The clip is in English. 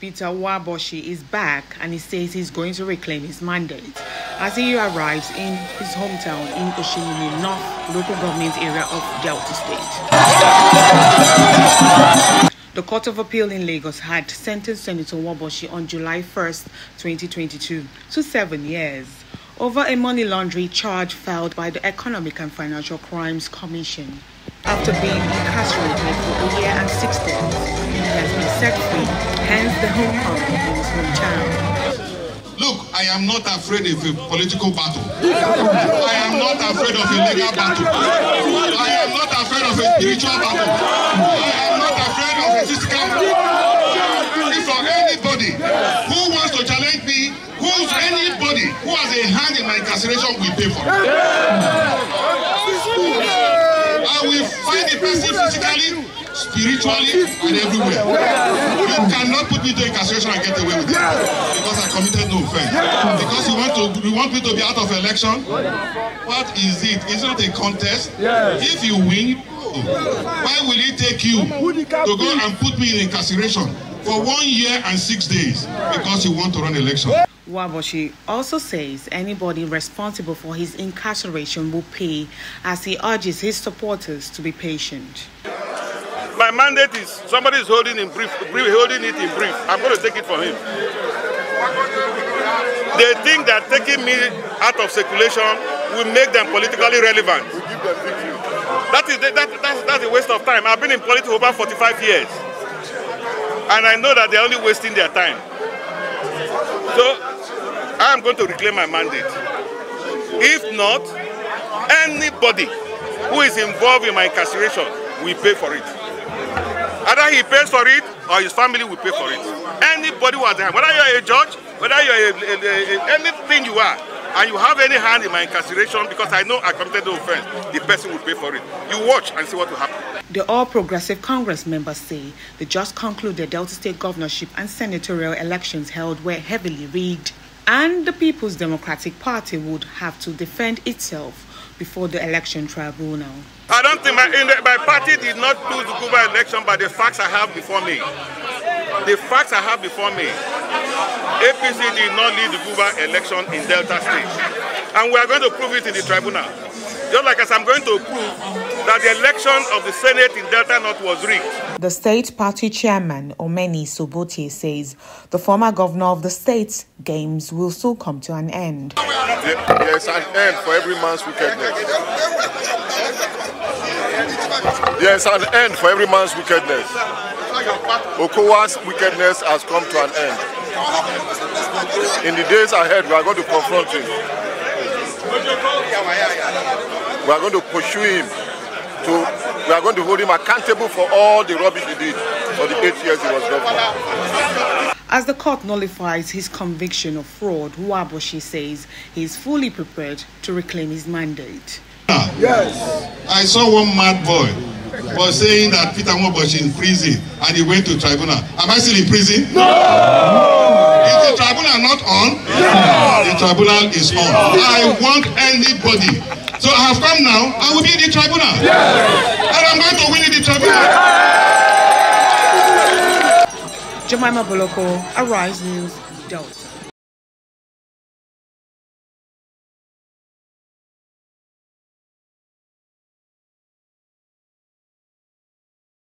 Peter Nwaoboshi is back and he says he's going to reclaim his mandate as he arrives in his hometown in Oshimili North local government area of Delta State. The Court of Appeal in Lagos had sentenced Senator Nwaoboshi on July 1st, 2022 to seven years over a money laundering charge filed by the Economic and Financial Crimes Commission. After being incarcerated for a year and six days, the homecoming in his hometown. Look, I am not afraid of a political battle. I am not afraid of a legal battle. I am not afraid of a spiritual battle. I am not afraid of a physical battle. If for anybody who wants to challenge me, who's anybody who has a hand in my incarceration will pay for it. I will find the person physically, spiritually, and everywhere. You cannot put me to incarceration and get away with it because I committed no offense. Because you want to, you want me to be out of election. What is it? It's not a contest. If you win, why will it take you to go and put me in incarceration for one year and six days because you want to run election? Nwaoboshi also says anybody responsible for his incarceration will pay as he urges his supporters to be patient. My mandate is somebody is holding in brief, brief, holding it in brief. I'm going to take it from him. They think that taking me out of circulation will make them politically relevant. That is that, that's, that's a waste of time. I've been in politics for over 45 years, and I know that they're only wasting their time. So I'm going to reclaim my mandate. If not, anybody who is involved in my incarceration will pay for it. Either he pays for it or his family will pay for it. Anybody who has a hand, whether you're a judge, whether you're a, a, a, anything you are, and you have any hand in my incarceration because I know I committed the offense, the person will pay for it. You watch and see what will happen. The All Progressive Congress members say the just concluded Delta State governorship and senatorial elections held were heavily rigged and the People's Democratic Party would have to defend itself before the election tribunal. I don't think my, the, my party did not lose the guber election by the facts I have before me. The facts I have before me, APC did not lead the guber election in Delta State. And we are going to prove it in the tribunal. Just like as I'm going to prove that the election of the Senate in Delta North was rigged. The state party chairman, Omeni Sobotie, says the former governor of the state's games will soon come to an end. There's an end for every man's wickedness. There's an end for every man's wickedness. Okowa's wickedness has come to an end. In the days ahead, we are going to confront him. We are going to pursue him. To, we are going to hold him accountable for all the rubbish he did for the eight years he was governor. As the court nullifies his conviction of fraud, Nwaoboshi says he is fully prepared to reclaim his mandate. Yes. I saw one mad boy was saying that Peter Nwaoboshi in prison and he went to tribunal. Am I still in prison? No! Is the tribunal not on? No! The tribunal is on. I want anybody So I have come now. I will be in the tribunal. Yes. And I'm going to win in the tribunal. Jemima Boloko, Arise News, Delta.